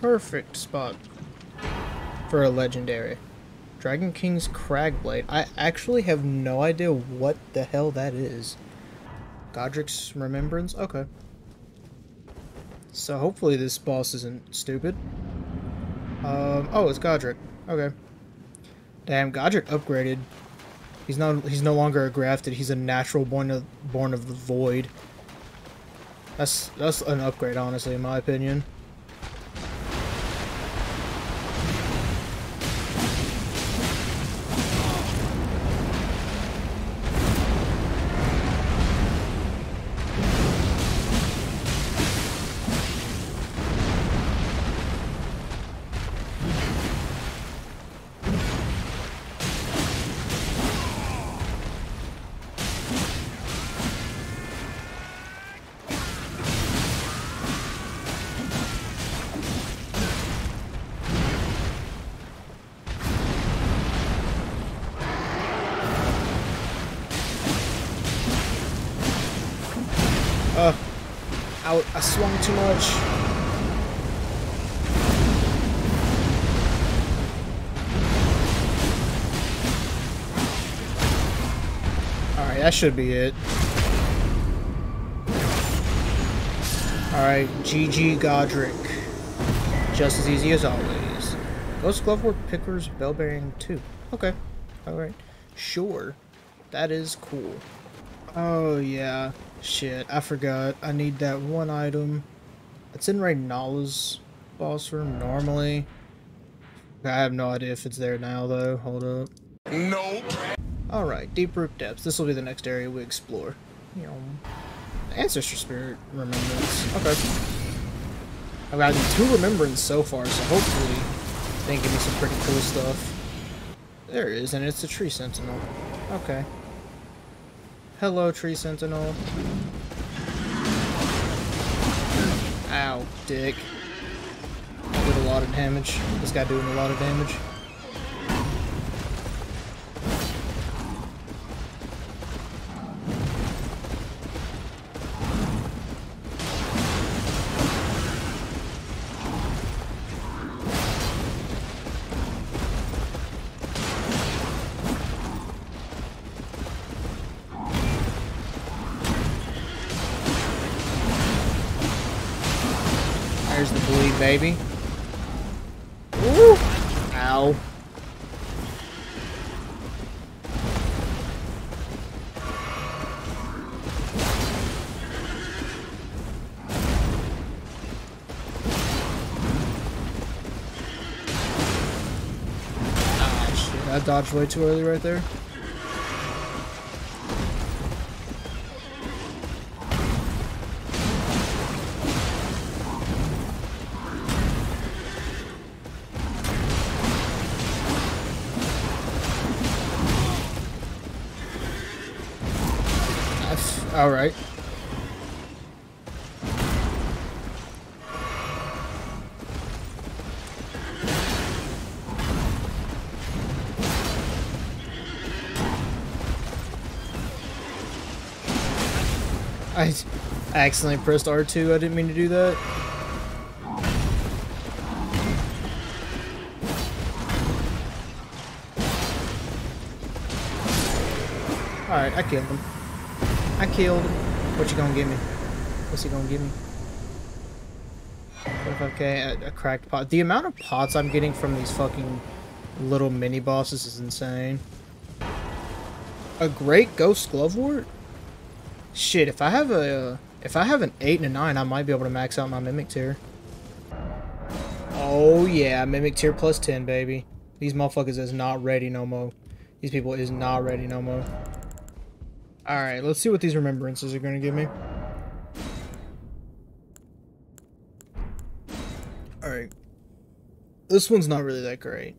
perfect spot for a legendary. Dragon King's Cragblade. I actually have no idea what the hell that is. Godrick's Remembrance? Okay. So hopefully this boss isn't stupid. Um, oh, it's Godrick. Okay. Damn, Godrick upgraded. He's not. He's no longer a grafted. He's a natural born of born of the void. That's that's an upgrade, honestly, in my opinion. I, I swung too much. Alright, that should be it. Alright, GG Godrick. Just as easy as always. Ghost Glovewort Pickers Bell Bearing 2. Okay. Alright. Sure. That is cool. Oh, yeah. Shit, I forgot. I need that one item. It's in Rennala's boss room normally. I have no idea if it's there now, though. Hold up. Nope. Alright, Deep Root Depths. This will be the next area we explore. You know, Ancestor Spirit Remembrance. Okay. I've gotten two Remembrance so far, so hopefully they give me some pretty cool stuff. There it is, and it's a Tree Sentinel. Okay. Hello, Tree Sentinel. Ow, dick. Did a lot of damage. This guy doing a lot of damage. Baby. Ooh. Ow. Ah, dodged way too early right there. All right. I accidentally pressed R2. I didn't mean to do that. Alright, I killed him. I killed him. What you gonna give me? What's he gonna give me? 45k, a, a cracked pot. The amount of pots I'm getting from these fucking little mini bosses is insane. A great ghost glovewort? Shit, if I have a uh, if I have an 8 and a 9, I might be able to max out my mimic tear. Oh yeah, mimic tear plus 10, baby. These motherfuckers is not ready no more. These people is not ready no more. Alright, let's see what these remembrances are going to give me. Alright. This one's not really that great.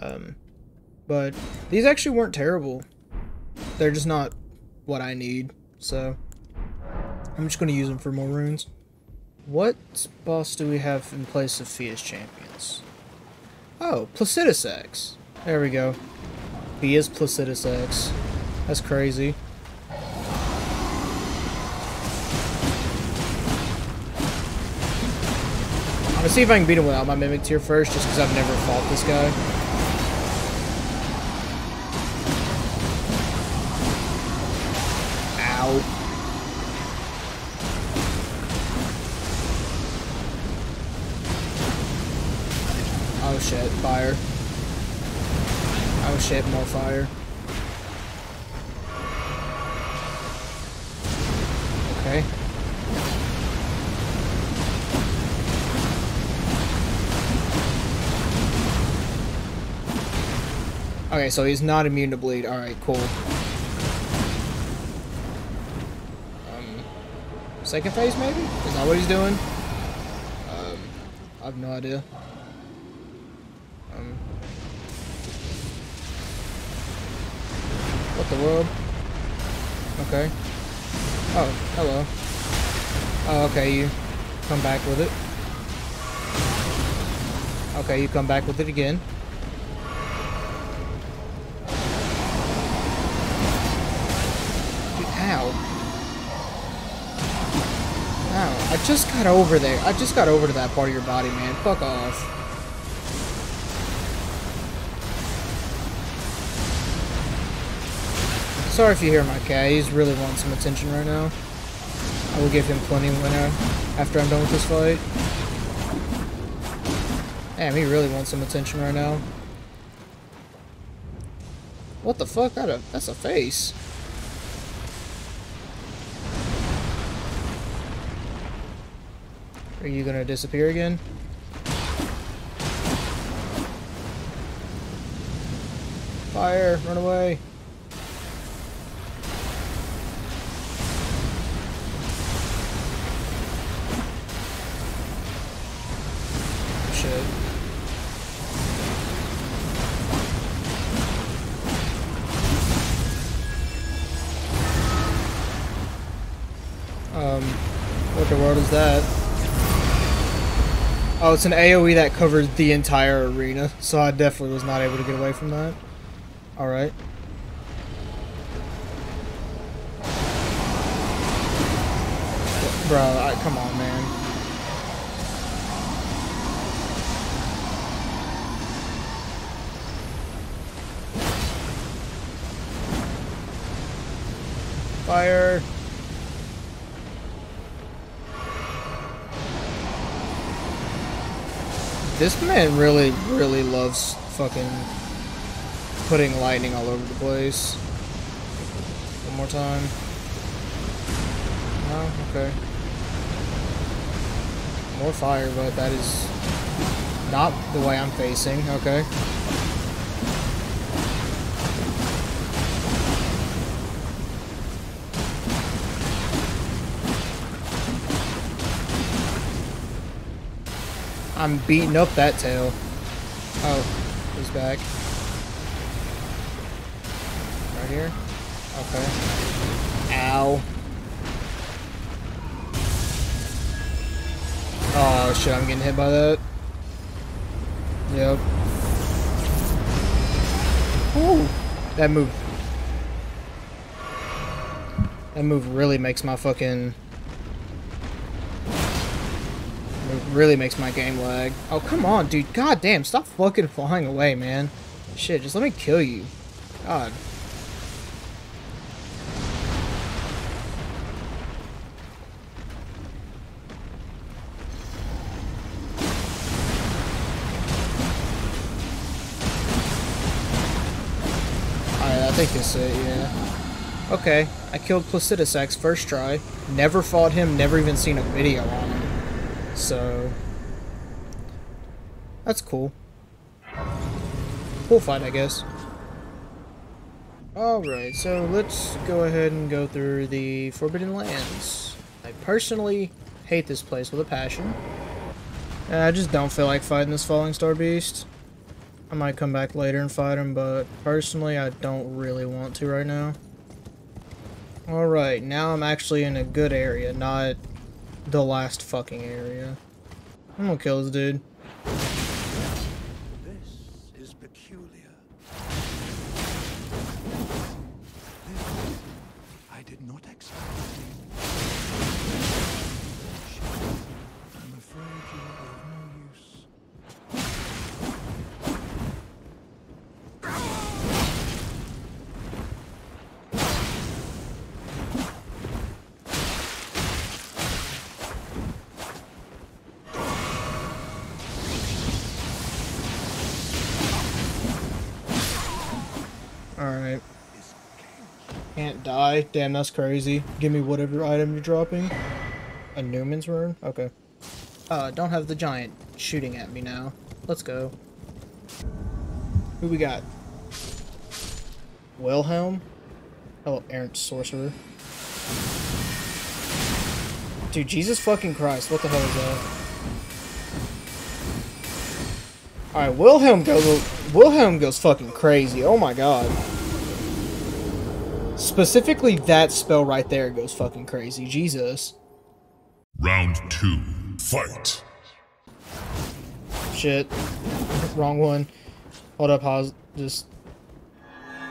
Um, but these actually weren't terrible. They're just not what I need, so I'm just going to use them for more runes. What boss do we have in place of Fia's champions? Oh, Placidusax. There we go. Fia's Placidusax. That's crazy. Let's see if I can beat him without my Mimic Tear first, just because I've never fought this guy. Okay, so he's not immune to bleed. Alright, cool. Um, second phase, maybe? Is that what he's doing? Um, I have no idea. Um, what the world? Okay. Oh, hello. Oh, okay, you come back with it. Okay, you come back with it again. Ow. Ow. I just got over there. I just got over to that part of your body, man. Fuck off. Sorry if you hear my cat. He's really wanting some attention right now. I will give him plenty when I, after I'm done with this fight. Damn, he really wants some attention right now. What the fuck? That a, that's a face. Are you gonna disappear again? Fire! Run away! Oh, it's an AoE that covered the entire arena, so I definitely was not able to get away from that. Alright. Bro, I, come on, man. Fire! This man really, really loves fucking putting lightning all over the place. One more time. No? Okay. More fire, but that is not the way I'm facing. Okay. I'm beating up that tail. Oh, he's back. Right here? Okay. Ow. Oh shit, I'm getting hit by that. Yep. Ooh. That move. That move really makes my fucking really makes my game lag. Oh, come on, dude. God damn, stop fucking flying away, man. Shit, just let me kill you. God. Alright, I think that's it, yeah. Okay, I killed Placidus Placidusax first try. Never fought him, never even seen a video on him. So, that's cool. Cool fight, I guess. Alright, so let's go ahead and go through the Forbidden Lands. I personally hate this place with a passion. I just don't feel like fighting this Falling Star Beast. I might come back later and fight him, but personally I don't really want to right now. Alright, now I'm actually in a good area, not the last fucking area. I'm gonna kill this dude. Die. Damn, that's crazy. Give me whatever item you're dropping. A Numen's rune? Okay. Uh, don't have the giant shooting at me now. Let's go. Who we got? Wilhelm? Oh, errant sorcerer. Dude, Jesus fucking Christ, what the hell is that? Alright, Wilhelm goes Wilhelm goes fucking crazy. Oh my god. Specifically that spell right there goes fucking crazy. Jesus. Round two, fight. Shit. Wrong one. Hold up, pause. Just.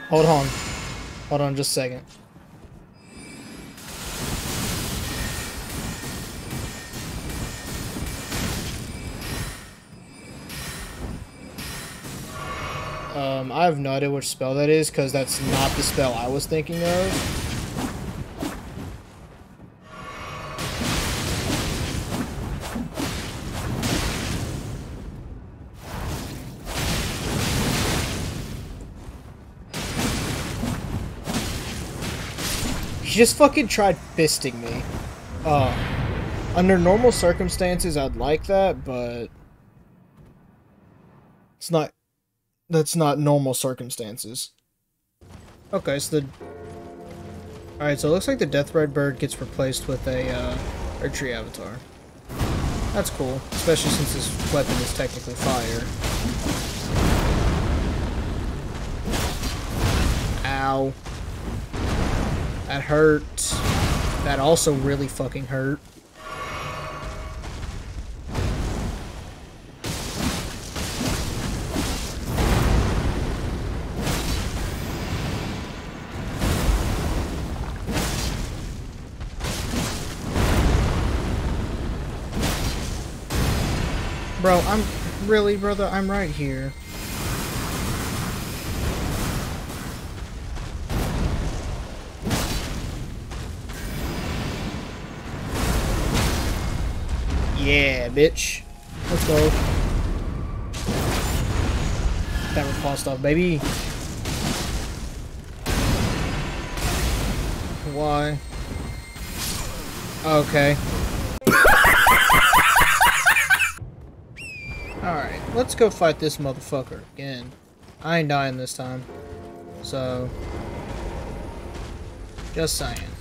Hold on. Hold on just a second. Um, I have no idea which spell that is, because that's not the spell I was thinking of. He just fucking tried fisting me. Uh, under normal circumstances, I'd like that, but... It's not that's not normal circumstances. Okay, so the... Alright, so it looks like the Death Rite Bird gets replaced with a, uh, archery avatar. That's cool, especially since this weapon is technically fire. Ow. That hurt. That also really fucking hurt. Bro, I'm... Really, brother? I'm right here. Yeah, bitch. Let's go. That repulsed off, baby. Why? Okay. Alright, let's go fight this motherfucker again. I ain't dying this time. So... Just saying.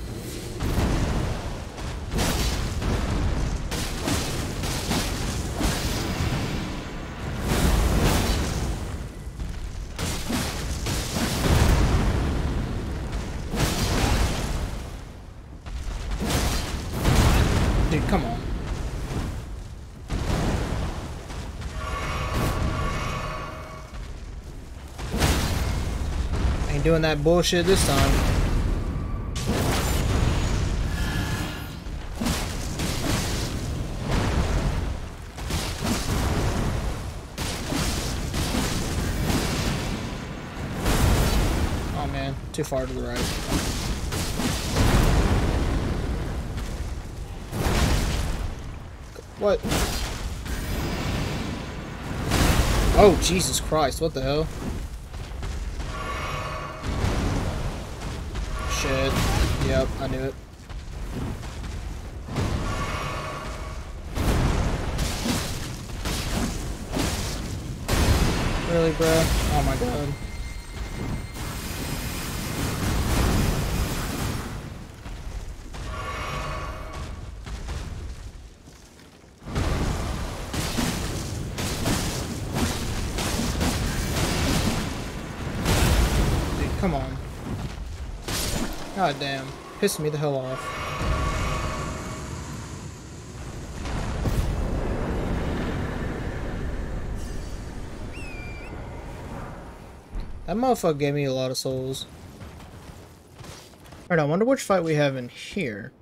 Doing that bullshit this time. Oh man, too far to the right. What? Oh, Jesus Christ, what the hell? I knew it. Really, bro? Oh my god. Dude, come on. God damn. Pissing me the hell off. That motherfucker gave me a lot of souls. Alright, I wonder which fight we have in here.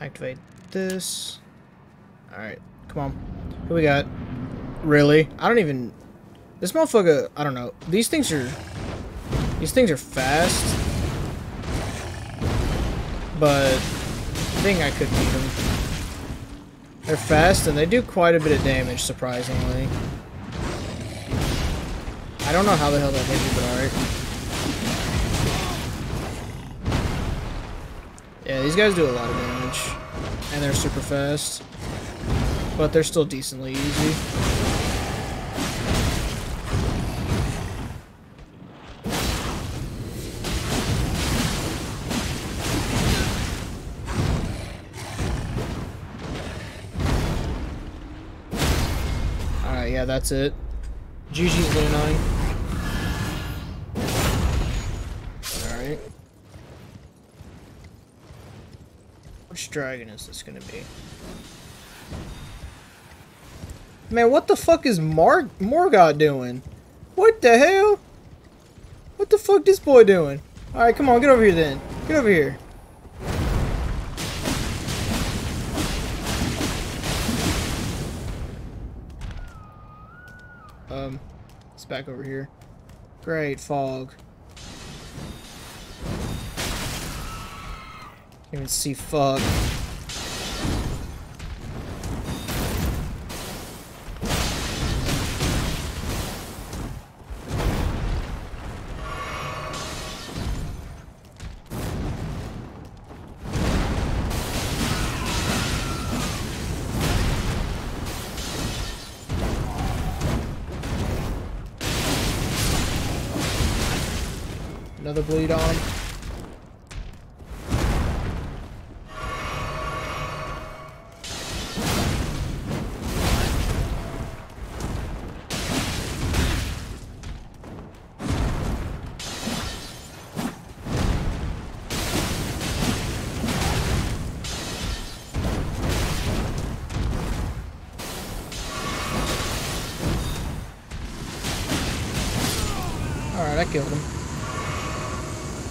Activate this. Alright, come on. Who we got? Really? I don't even... This motherfucker, I don't know. These things are... These things are fast. But... I think I could beat them. They're fast and they do quite a bit of damage, surprisingly. I don't know how the hell that hit me, but alright. Yeah, these guys do a lot of damage. And they're super fast. But they're still decently easy. Yeah, that's it. GG's Luna 9. Alright. Which dragon is this gonna be? Man, what the fuck is Mar Morgoth doing? What the hell? What the fuck this boy doing? Alright, come on, get over here then. Get over here. It's back over here. Great, fog. Can't even see fuck.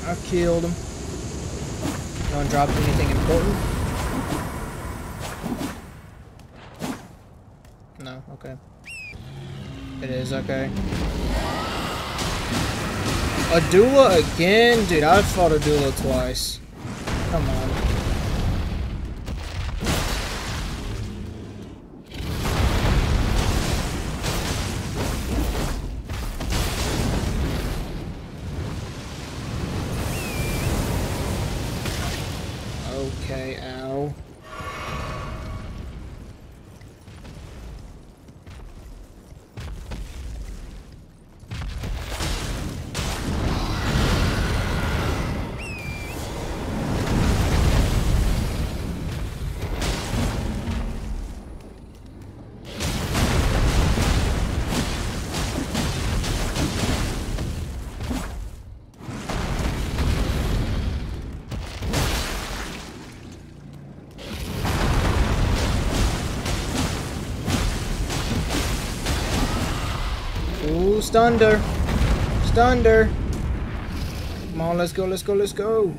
I killed him. No one dropped anything important? No, okay. It is, okay. A Adula again? Dude, I've fought Adula twice. Come on. Stunned her. Stunned her. Come on, let's go, let's go, let's go.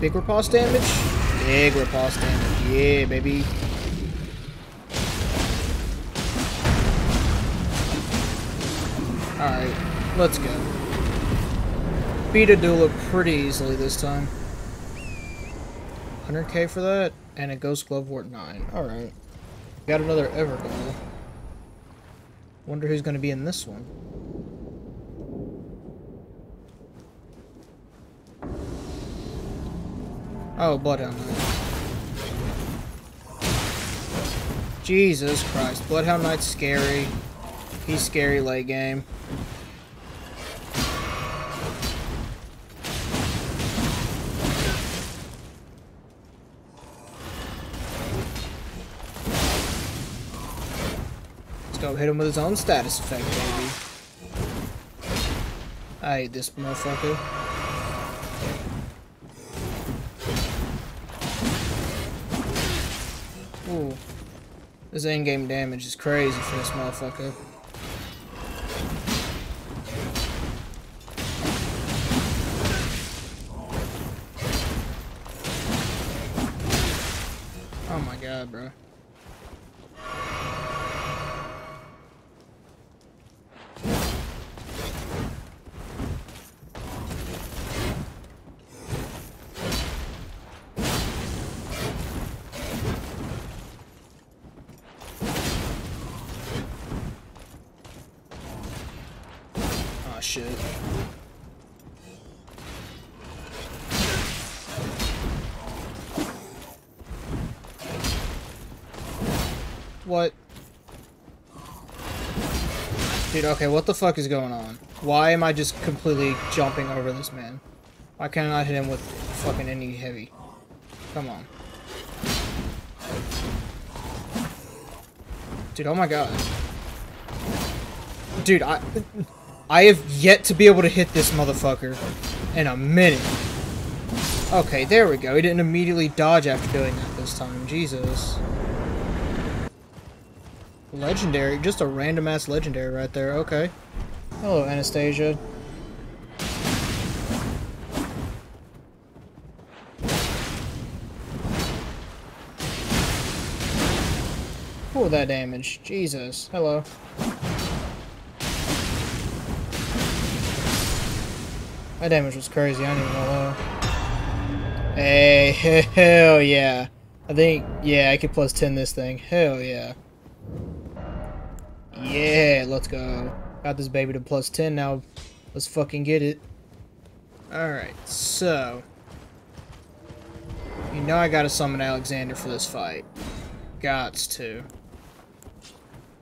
Big repulse damage? Big repulse damage. Yeah, baby. Alright, let's go. Beat Adula pretty easily this time. 100k for that, and a Ghost Glovewort 9. Alright. Got another Evergoal. Wonder who's going to be in this one. Oh, Bloodhound Knight. Jesus Christ. Bloodhound Knight's scary. He's scary late game. Hit him with his own status effect, baby. I hate this motherfucker. Ooh. This in-game damage is crazy for this motherfucker. Shit. What? Dude, okay, what the fuck is going on? Why am I just completely jumping over this man? Why can't I hit him with fucking any heavy? Come on. Dude, oh my god. Dude, I... I have yet to be able to hit this motherfucker in a minute. Okay, there we go. He didn't immediately dodge after doing that this time. Jesus. Legendary. Just a random ass legendary right there. Okay. Hello, Anastasia. Ooh, that damage. Jesus. Hello. That damage was crazy. I don't even know that. Hey, hell yeah. I think, yeah, I could plus 10 this thing. Hell yeah. Yeah, let's go. Got this baby to plus 10 now. Let's fucking get it. Alright, so. You know I gotta summon Alexander for this fight. Gots to.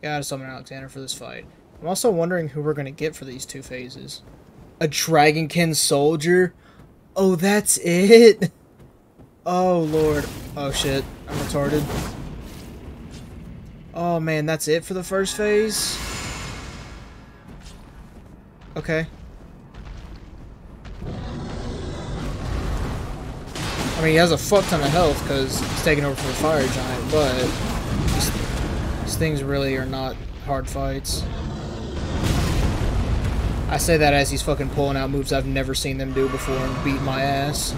Gotta summon Alexander for this fight. I'm also wondering who we're gonna get for these two phases. A Dragonkin soldier? Oh, that's it? Oh, lord. Oh, shit. I'm retarded. Oh, man, that's it for the first phase? Okay. I mean, he has a fuck ton of health because he's taking over for the Fire Giant, but these, these things really are not hard fights. I say that as he's fucking pulling out moves I've never seen them do before and beat my ass.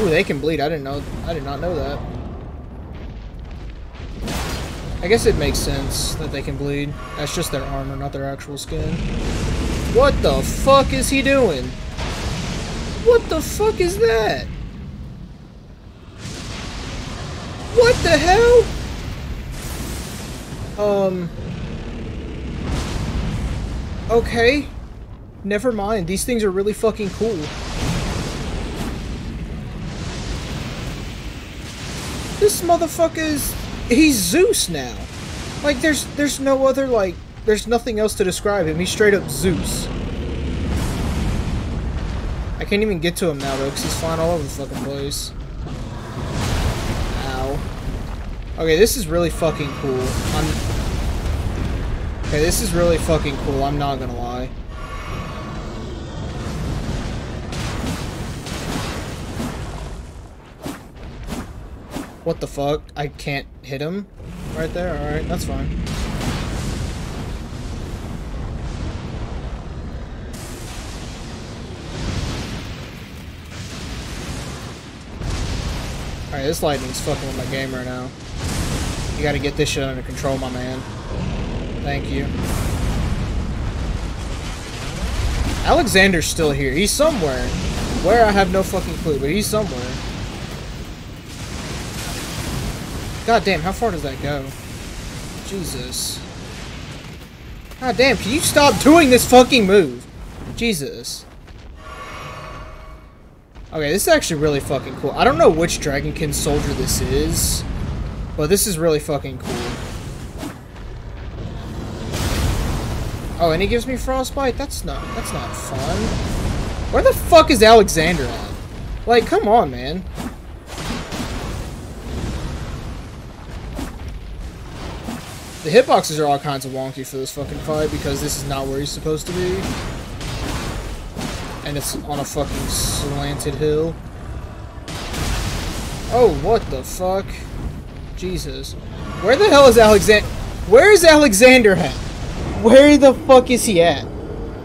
Ooh, they can bleed. I didn't know. I did not know that. I guess it makes sense that they can bleed. That's just their armor, not their actual skin. What the fuck is he doing? What the fuck is that? What the hell? Um... Okay. Never mind. These things are really fucking cool. This motherfucker's... He's Zeus now. Like, there's there's no other, like... There's nothing else to describe him. He's straight up Zeus. I can't even get to him now, though, because he's flying all over the fucking place. Okay, this is really fucking cool. I'm... Okay, this is really fucking cool, I'm not gonna lie. What the fuck? I can't hit him? Right there? Alright, that's fine. Alright, this lightning's fucking with my game right now. You gotta get this shit under control, my man. Thank you. Alexander's still here. He's somewhere. Where, I have no fucking clue, but he's somewhere. God damn, how far does that go? Jesus. God damn, can you stop doing this fucking move? Jesus. Okay, this is actually really fucking cool. I don't know which Dragonkin soldier this is, but this is really fucking cool. Oh, and he gives me frostbite? That's not that's not fun. Where the fuck is Alexander at? Like, come on, man. The hitboxes are all kinds of wonky for this fucking fight because this is not where he's supposed to be. And it's on a fucking slanted hill. Oh, what the fuck? Jesus. Where the hell is Alexander? Where is Alexander at? Where the fuck is he at?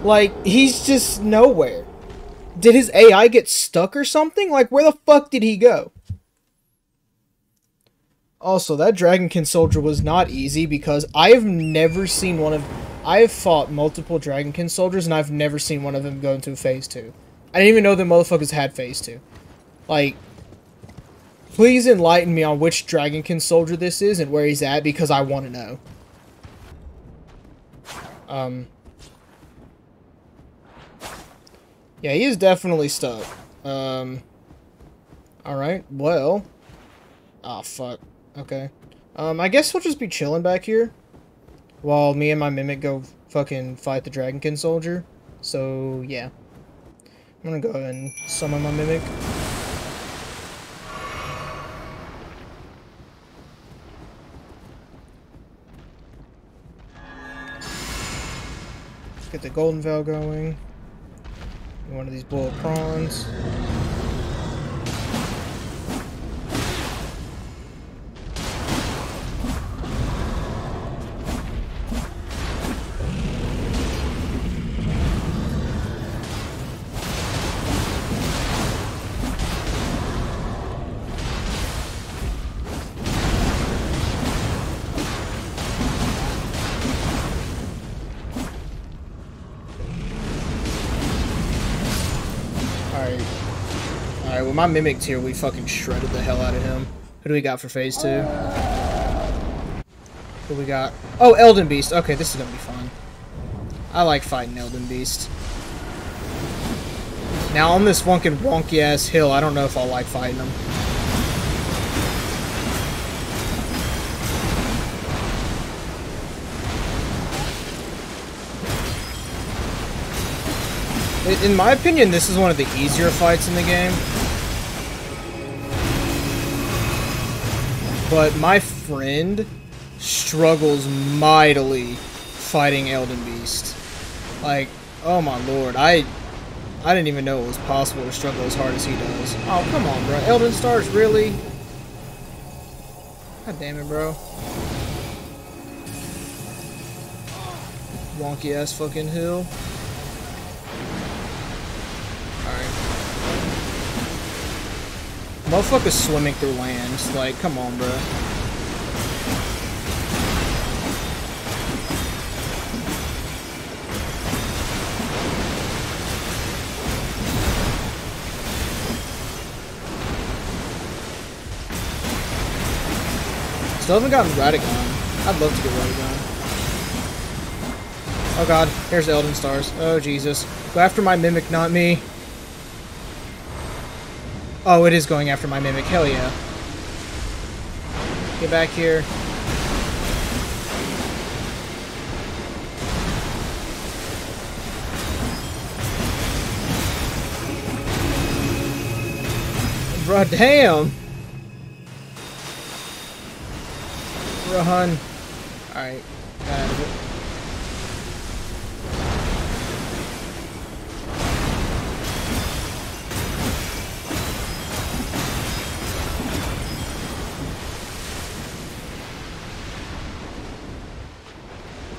Like, he's just nowhere. Did his AI get stuck or something? Like, where the fuck did he go? Also, that Dragonkin soldier was not easy because I have never seen one of... I have fought multiple Dragonkin soldiers and I've never seen one of them go into phase 2. I didn't even know the motherfuckers had phase 2. Like, please enlighten me on which Dragonkin soldier this is and where he's at because I want to know. Um. Yeah, he is definitely stuck. Um. Alright, well. Ah, oh, fuck. Okay. Um, I guess we'll just be chilling back here. While me and my Mimic go fucking fight the Dragonkin soldier. So, yeah. I'm gonna go ahead and summon my Mimic. Get the Golden Veil going. One of these boiled prawns. My Mimic's here, we fucking shredded the hell out of him. Who do we got for phase two? Who we got? Oh, Elden Beast. Okay, this is gonna be fun. I like fighting Elden Beast. Now, on this fucking wonky-ass hill, I don't know if I'll like fighting him. In my opinion, this is one of the easier fights in the game. But my friend struggles mightily fighting Elden Beast. Like, oh my lord, I I didn't even know it was possible to struggle as hard as he does. Oh, come on, bro. Elden Stars, really? God damn it, bro. Wonky ass fucking hill. Motherfucker's swimming through land. Like, come on, bro. Still haven't gotten Radagon. I'd love to get Radagon. Oh god, here's Elden Stars. Oh Jesus. Go after my Mimic, not me. Oh, it is going after my Mimic. Hell yeah. Get back here. Bro, damn! Run. Alright.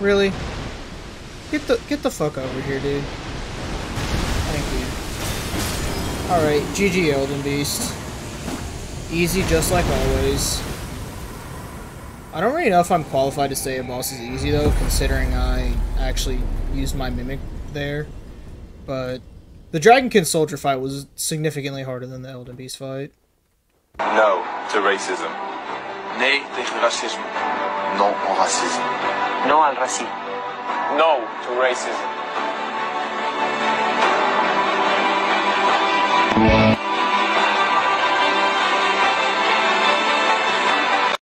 Really? Get the get the fuck over here, dude. Thank you. Alright, GG Elden Beast. Easy just like always. I don't really know if I'm qualified to say a boss is easy though, considering I actually used my Mimic there. But the Dragonkin Soldier fight was significantly harder than the Elden Beast fight. No to racism. Nee tegen racisme. Non au racisme. No al racismo. No to racism.